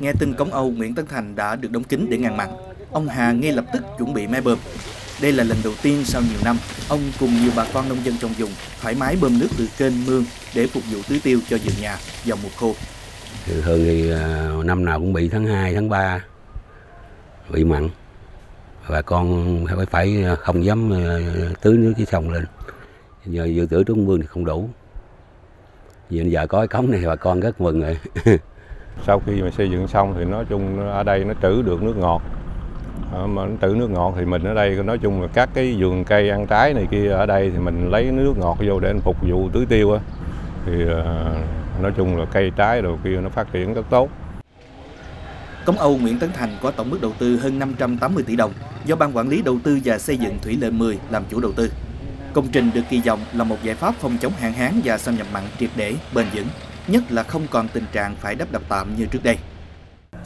Nghe tin cống Âu Nguyễn Tấn Thành đã được đóng kín để ngăn mặn, ông Hà ngay lập tức chuẩn bị máy bơm. Đây là lần đầu tiên sau nhiều năm, ông cùng nhiều bà con nông dân trong vùng thoải mái bơm nước từ kênh mương để phục vụ tưới tiêu cho vườn nhà vào mùa khô. Thường thường thì à, năm nào cũng bị tháng 2, tháng 3 bị mặn. Bà con phải phải không dám à, tưới nước dưới sông lên. Giờ dự trữ trong mương thì không đủ. Vì giờ có cái cống này bà con rất mừng rồi. sau khi mà xây dựng xong thì nói chung ở đây nó trữ được nước ngọt. Ờ, mà nó trữ nước ngọt thì mình ở đây nói chung là các cái vườn cây ăn trái này kia ở đây thì mình lấy nước ngọt vô để phục vụ tưới tiêu á. Thì ờ, nói chung là cây trái đồ kia nó phát triển rất tốt. Cống Âu Nguyễn Tấn Thành có tổng mức đầu tư hơn 580 tỷ đồng do Ban Quản lý Đầu tư và Xây dựng Thủy Lợi 10 làm chủ đầu tư. Công trình được kỳ vọng là một giải pháp phòng chống hạn hán và xâm nhập mặn triệt để, bền vững, nhất là không còn tình trạng phải đắp đập tạm như trước đây.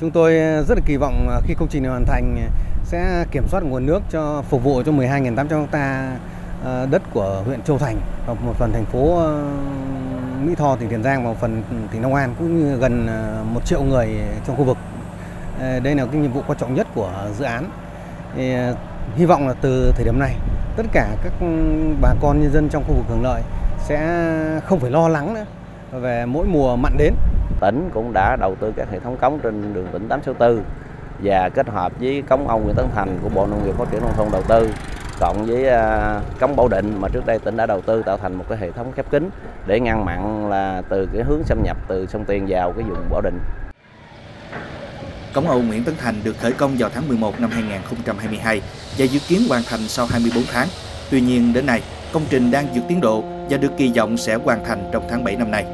Chúng tôi rất là kỳ vọng khi công trình này hoàn thành sẽ kiểm soát nguồn nước cho phục vụ cho 12.800 ha ờ, đất của huyện Châu Thành và một phần thành phố ờ, Mỹ Tho tỉnh Tiền Giang và một phần tỉnh Long An cũng như gần ờ, một triệu người trong khu vực. Đây là cái nhiệm vụ quan trọng nhất của dự án. Thì, hy vọng là từ thời điểm này tất cả các ừ, bà con nhân dân trong khu vực hưởng lợi sẽ không phải lo lắng nữa về mỗi mùa mặn đến. Tỉnh cũng đã đầu tư các hệ thống cống trên đường tỉnh 864 và kết hợp với cống ông Nguyễn Tấn Thành của Bộ Nông nghiệp Phát triển nông thôn đầu tư cộng với à, cống Bảo Định mà trước đây tỉnh đã đầu tư tạo thành một cái hệ thống khép kín để ngăn mặn là từ cái hướng xâm nhập từ sông Tiền vào cái vùng Bảo Định. Cống Âu Nguyễn Tấn Thành được khởi công vào tháng 11 năm 2022 và dự kiến hoàn thành sau 24 tháng. Tuy nhiên đến nay, công trình đang vượt tiến độ và được kỳ vọng sẽ hoàn thành trong tháng 7 năm nay.